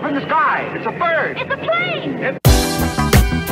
Up in the sky. It's a bird. It's a plane! It-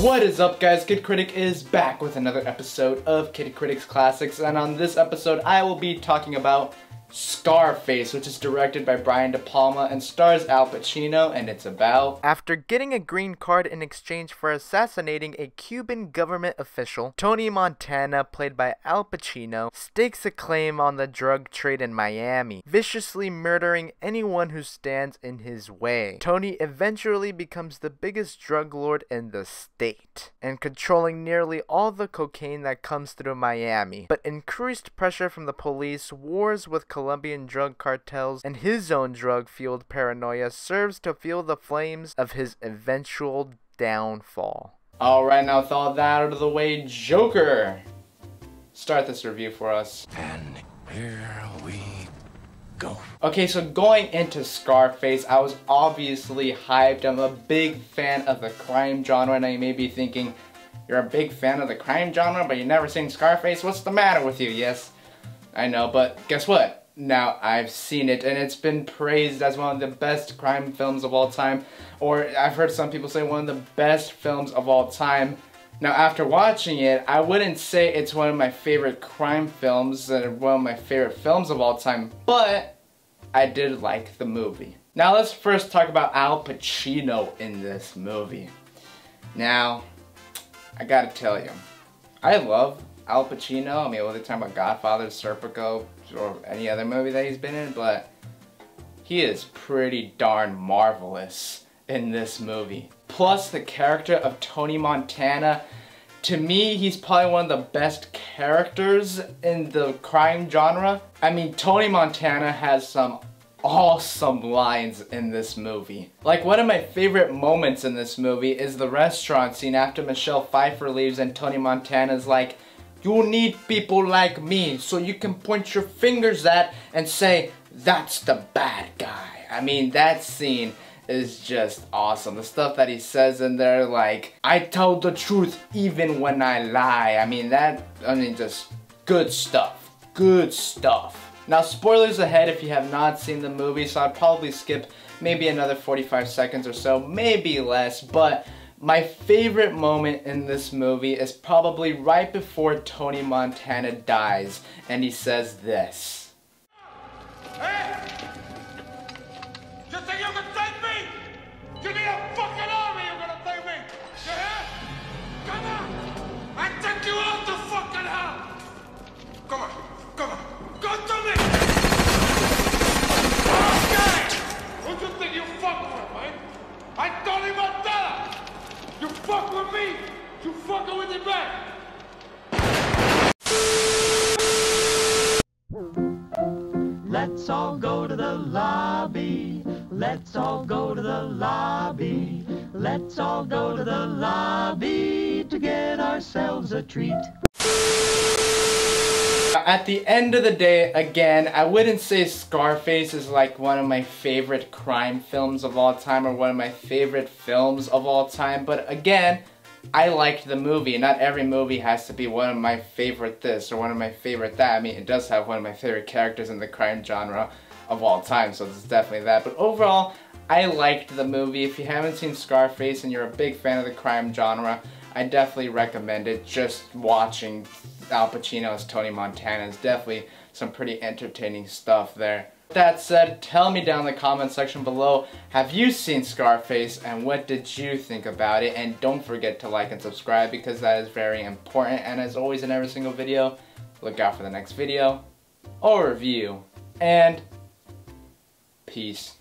What is up guys, Kid Kritic is back with another episode of Kid Kritics Classics and on this episode I will be talking about Scarface which is directed by Brian De Palma and stars Al Pacino and it's about After getting a green card in exchange for assassinating a Cuban government official, Tony Montana, played by Al Pacino, stakes a claim on the drug trade in Miami, viciously murdering anyone who stands in his way. Tony eventually becomes the biggest drug lord in the state and controlling nearly all the cocaine that comes through Miami. But increased pressure from the police, wars with Colombian drug cartels, and his own drug fueled paranoia serves to fuel the flames of his eventual downfall. Alright, now with all that out of the way, Joker! Start this review for us. And here we go. Okay, so going into Scarface, I was obviously hyped. I'm a big fan of the crime genre. Now you may be thinking, you're a big fan of the crime genre, but you've never seen Scarface? What's the matter with you? Yes, I know, but guess what? Now I've seen it, and it's been praised as one of the best crime films of all time. Or I've heard some people say one of the best films of all time. Now, after watching it, I wouldn't say it's one of my favorite crime films and one of my favorite films of all time, but I did like the movie. Now, let's first talk about Al Pacino in this movie. Now, I gotta tell you, I love Al Pacino. I mean, whether you're talking about Godfather, Serpico, or any other movie that he's been in, but he is pretty darn marvelous in this movie. Plus, the character of Tony Montana, to me, he's probably one of the best characters in the crime genre. I mean, Tony Montana has some awesome lines in this movie. Like one of my favorite moments in this movie is the restaurant scene after Michelle Pfeiffer leaves and Tony Montana's like, you need people like me so you can point your fingers at and say, that's the bad guy. I mean, that scene is just awesome. The stuff that he says in there, like, I tell the truth even when I lie. I mean, that, I mean, just good stuff. Good stuff. Now, spoilers ahead if you have not seen the movie, so I'd probably skip maybe another 45 seconds or so, maybe less, but my favorite moment in this movie is probably right before Tony Montana dies, and he says this. Fuck with me, you fucking with your back! Let's all go to the lobby. Let's all go to the lobby. Let's all go to the lobby to get ourselves a treat. At the end of the day, again, I wouldn't say Scarface is like one of my favorite crime films of all time or one of my favorite films of all time, but again, I liked the movie. Not every movie has to be one of my favorite this or one of my favorite that. I mean, it does have one of my favorite characters in the crime genre of all time, so it's definitely that. But overall, I liked the movie. If you haven't seen Scarface and you're a big fan of the crime genre, I definitely recommend it. Just watching Al Pacino as Tony Montana is definitely some pretty entertaining stuff there. That said, tell me down in the comment section below, have you seen Scarface and what did you think about it? And don't forget to like and subscribe because that is very important. And as always in every single video, look out for the next video or review. And peace.